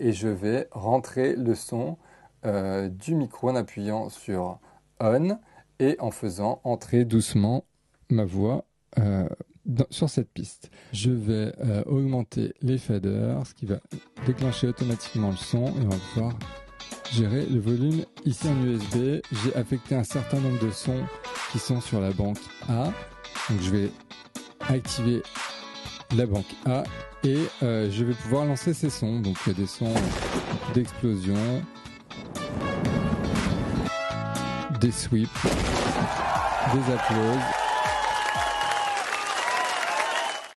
et je vais rentrer le son euh, du micro en appuyant sur on et en faisant entrer doucement ma voix euh, sur cette piste. Je vais euh, augmenter les faders, ce qui va déclencher automatiquement le son et on va pouvoir gérer le volume. Ici en USB, j'ai affecté un certain nombre de sons qui sont sur la banque A. Donc je vais activer la banque A et euh, je vais pouvoir lancer ces sons. Donc il y a des sons d'explosion, des sweeps, des applauses